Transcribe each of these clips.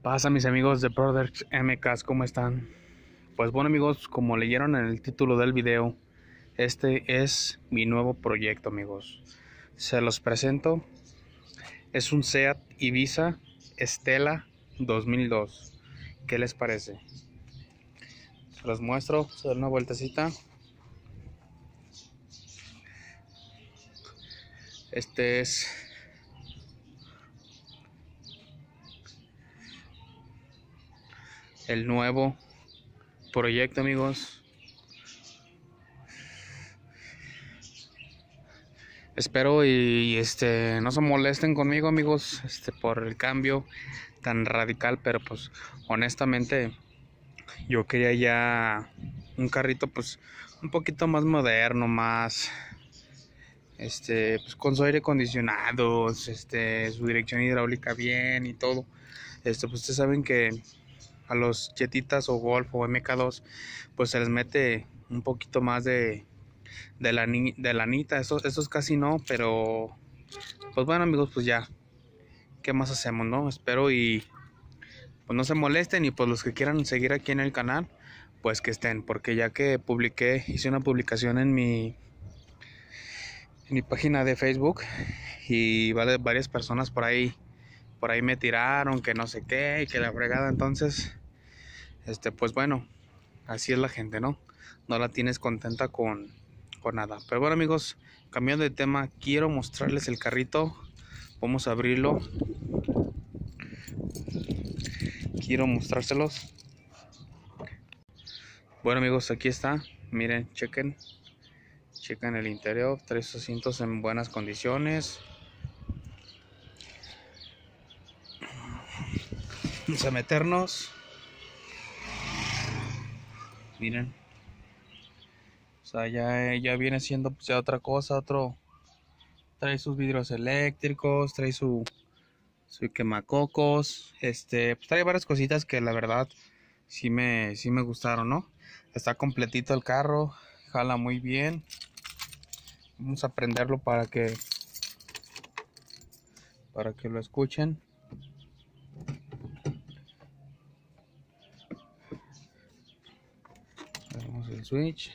pasa mis amigos de Brothers MKs? ¿Cómo están? Pues bueno amigos, como leyeron en el título del video, este es mi nuevo proyecto amigos. Se los presento. Es un SEAT Ibiza Estela 2002. ¿Qué les parece? Se los muestro, se da una vueltecita. Este es el nuevo proyecto amigos. Espero y, este no se molesten conmigo amigos este por el cambio tan radical pero pues honestamente yo quería ya un carrito pues un poquito más moderno más este pues con su aire acondicionado este su dirección hidráulica bien y todo. Esto pues ustedes saben que a los Jetitas o Golf o MK2 pues se les mete un poquito más de de la de la anita. Estos, estos casi no pero pues bueno amigos pues ya qué más hacemos no espero y pues no se molesten y pues los que quieran seguir aquí en el canal pues que estén porque ya que publiqué hice una publicación en mi en mi página de Facebook y varias personas por ahí por ahí me tiraron que no sé qué y que la fregada. Entonces este pues bueno así es la gente no no la tienes contenta con con nada. Pero bueno amigos cambiando de tema quiero mostrarles el carrito. Vamos a abrirlo. Quiero mostrárselos. Bueno amigos aquí está. Miren chequen. Chequen el interior. Tres asientos en buenas condiciones Vamos a meternos. Miren. O sea, ya, ya viene siendo pues, otra cosa, otro. Trae sus vidrios eléctricos, trae su, su quemacocos. Este, pues trae varias cositas que la verdad sí me, sí me gustaron, ¿no? Está completito el carro, jala muy bien. Vamos a prenderlo para que para que lo escuchen. Switch.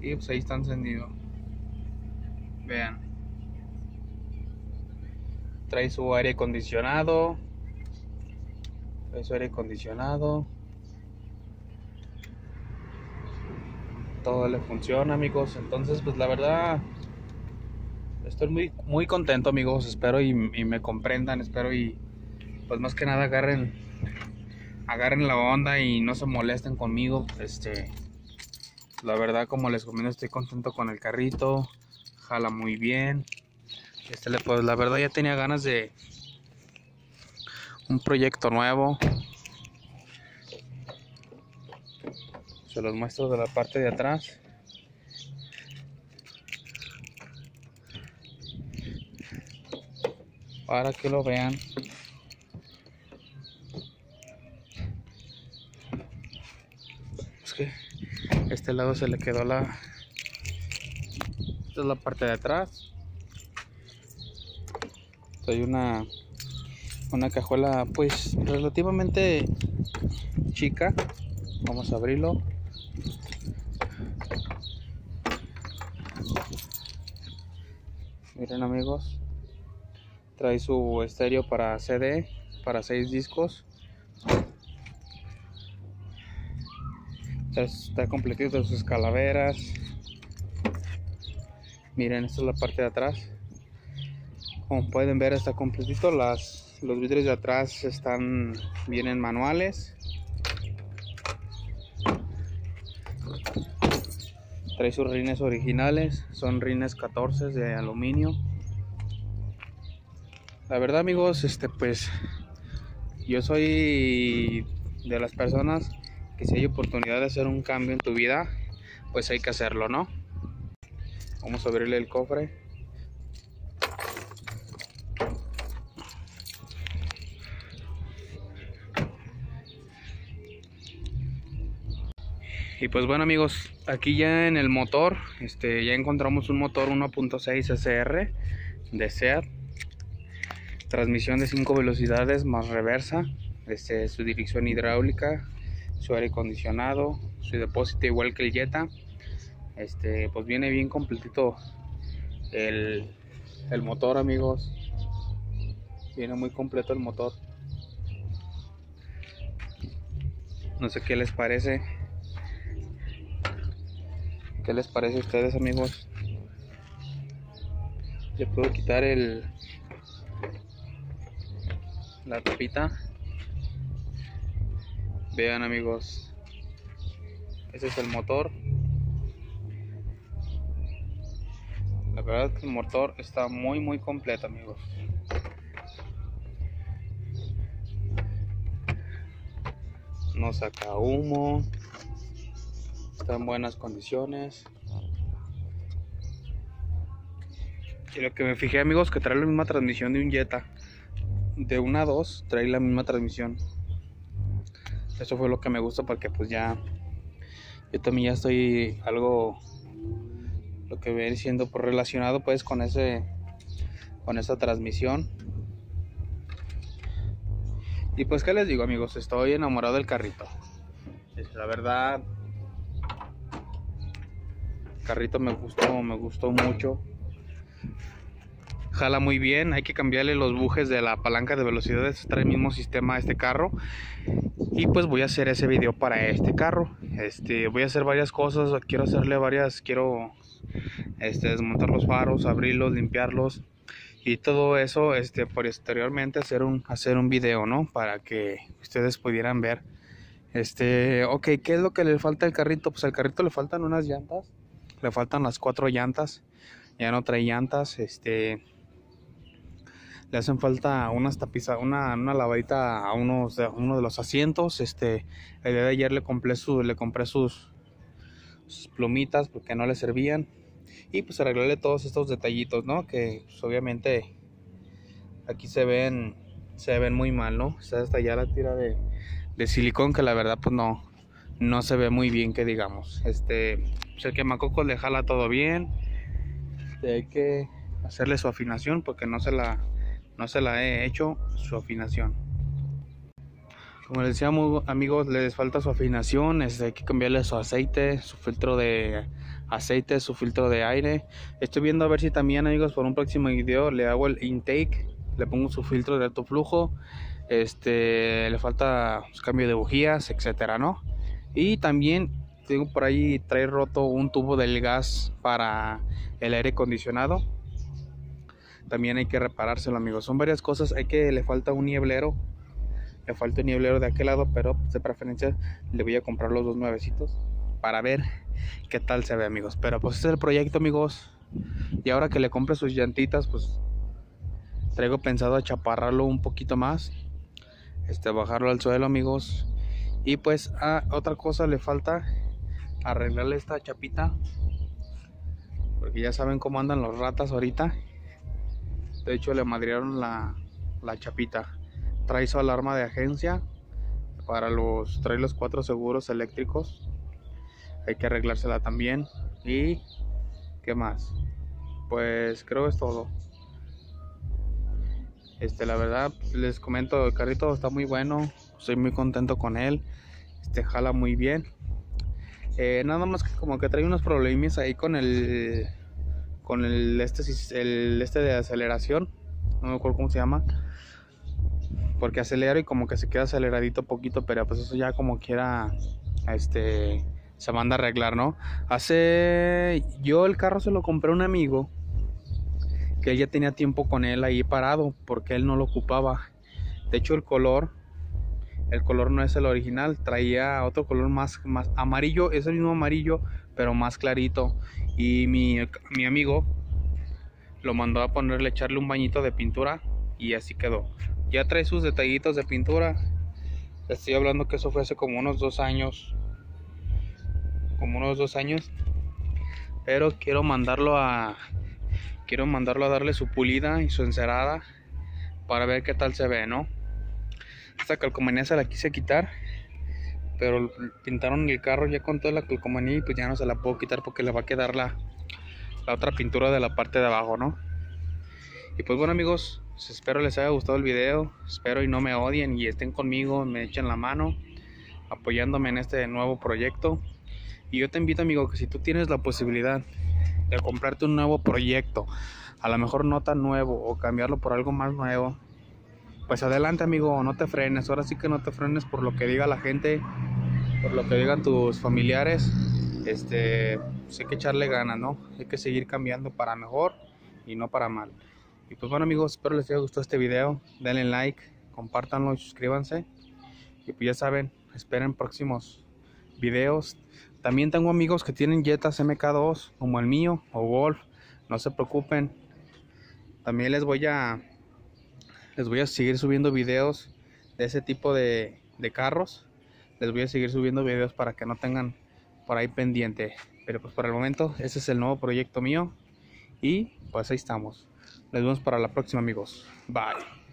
Y pues ahí está encendido. Vean. Trae su aire acondicionado. Trae su aire acondicionado. Todo le funciona amigos. Entonces pues la verdad estoy muy, muy contento amigos, espero y, me comprendan, espero y pues más que nada agarren, agarren la onda y no se molesten conmigo, este, la verdad como les comento estoy contento con el carrito, jala muy bien, este, pues la verdad ya tenía ganas de un proyecto nuevo, se los muestro de la parte de atrás. Para que lo vean. Es que este lado se le quedó la esta es la parte de atrás. Hay una una cajuela pues relativamente chica. Vamos a abrirlo. Miren amigos trae su estéreo para CD para 6 discos. Está completito sus calaveras. Miren esta es la parte de atrás. Como pueden ver está completito. Las los vidrios de atrás están vienen manuales. Trae sus rines originales. Son rines 14 de aluminio la verdad amigos, este pues yo soy de las personas que si hay oportunidad de hacer un cambio en tu vida, pues hay que hacerlo, ¿no? Vamos a abrirle el cofre. Y pues bueno amigos, aquí ya en el motor, este, ya encontramos un motor 1.6 SR de SEAT. Transmisión de 5 velocidades más reversa, este, su dirección hidráulica, su aire acondicionado, su depósito igual que el Jetta. Este, pues viene bien completito el, el motor amigos. Viene muy completo el motor. No sé qué les parece. ¿Qué les parece a ustedes amigos? Le puedo quitar el la tapita. Vean amigos. Ese es el motor. La verdad es que el motor está muy muy completo amigos. No saca humo está en buenas condiciones. Y lo que me fijé amigos que trae la misma transmisión de un Jetta. De una a dos trae la misma transmisión. Eso fue lo que me gusta porque pues ya yo también ya estoy algo lo que viene siendo por relacionado pues con ese con esa transmisión. Y pues qué les digo amigos, estoy enamorado del carrito. La verdad carrito me gustó, me gustó mucho. Jala muy bien, hay que cambiarle los bujes de la palanca de velocidades, trae el mismo sistema a este carro. Y pues voy a hacer ese video para este carro. Este, voy a hacer varias cosas, quiero hacerle varias, quiero este, desmontar los faros, abrirlos, limpiarlos y todo eso este posteriormente hacer un hacer un video no para que ustedes pudieran ver este ok qué es lo que le falta al carrito pues al carrito le faltan unas llantas le faltan las cuatro llantas, ya no trae llantas, este le hacen falta unas tapizas, una, una lavadita a unos de, uno de los asientos, este el día de ayer le compré su, le compré sus, plumitas porque no le servían y pues arreglarle todos estos detallitos, ¿no? Que pues, obviamente aquí se ven se ven muy mal, ¿no? Está hasta ya la tira de, de silicón que la verdad pues no no se ve muy bien que digamos. Este pues, el quemacocos le jala todo bien. hay que hacerle su afinación porque no se la, no se la he hecho su afinación. Como les decíamos amigos, les falta su afinación, este, hay que cambiarle su aceite, su filtro de aceite, su filtro de aire. Estoy viendo a ver si también amigos por un próximo video le hago el intake, le pongo su filtro de alto flujo, este, le falta pues, cambio de bujías, etcétera, ¿no? Y también tengo por ahí trae roto un tubo del gas para el aire acondicionado también hay que reparárselo amigos son varias cosas hay que le falta un nieblero le falta un nieblero de aquel lado pero de preferencia le voy a comprar los dos nuevecitos para ver qué tal se ve amigos. Pero pues es el proyecto amigos. Y ahora que le compre sus llantitas pues traigo pensado chaparrarlo un poquito más este bajarlo al suelo amigos. Y pues a ah, otra cosa le falta arreglarle esta chapita porque ya saben cómo andan los ratas ahorita de hecho le madrieron la, la chapita. Trae su alarma de agencia para los trae los cuatro seguros eléctricos. Hay que arreglársela también. Y qué más pues creo es todo. Este la verdad les comento el carrito está muy bueno. Estoy muy contento con él. Este jala muy bien. Eh, nada más que como que trae unos problemas ahí con el con el este el este de aceleración no me acuerdo cómo se llama porque acelera y como que se queda aceleradito poquito pero pues eso ya como quiera este se manda a arreglar no hace yo el carro se lo compré a un amigo que él ya tenía tiempo con él ahí parado porque él no lo ocupaba. De hecho el color el color no es el original, traía otro color más, amarillo, es el mismo amarillo, pero más clarito. Y mi, mi amigo lo mandó a ponerle, echarle un bañito de pintura y así quedó. Ya trae sus detallitos de pintura. Estoy hablando que eso fue hace como unos dos años. Como unos dos años. Pero quiero mandarlo a. Quiero mandarlo a darle su pulida y su encerada. Para ver qué tal se ve, ¿no? Esta calcomanía se la quise quitar pero pintaron el carro ya con toda la calcomanía y pues ya no se la puedo quitar porque le va a quedar la, la otra pintura de la parte de abajo, ¿no? Y pues bueno amigos, espero les haya gustado el video, espero y no me odien y estén conmigo, me echen la mano, apoyándome en este nuevo proyecto. Y yo te invito amigo que si tú tienes la posibilidad de comprarte un nuevo proyecto, a lo mejor no tan nuevo o cambiarlo por algo más nuevo, pues adelante amigo, no te frenes, ahora sí que no te frenes por lo que diga la gente, por lo que digan tus familiares, este, pues hay que echarle ganas, ¿no? Hay que seguir cambiando para mejor y no para mal. Y pues bueno amigos, espero les haya gustado este video, denle like, compártanlo y suscríbanse. Y pues ya saben, esperen próximos videos. También tengo amigos que tienen Jetas MK2 como el mío o Golf, no se preocupen. También les voy a les voy a seguir subiendo videos de ese tipo de, de carros. Les voy a seguir subiendo videos para que no tengan por ahí pendiente. Pero pues por el momento ese es el nuevo proyecto mío y pues ahí estamos. Nos vemos para la próxima amigos. Bye.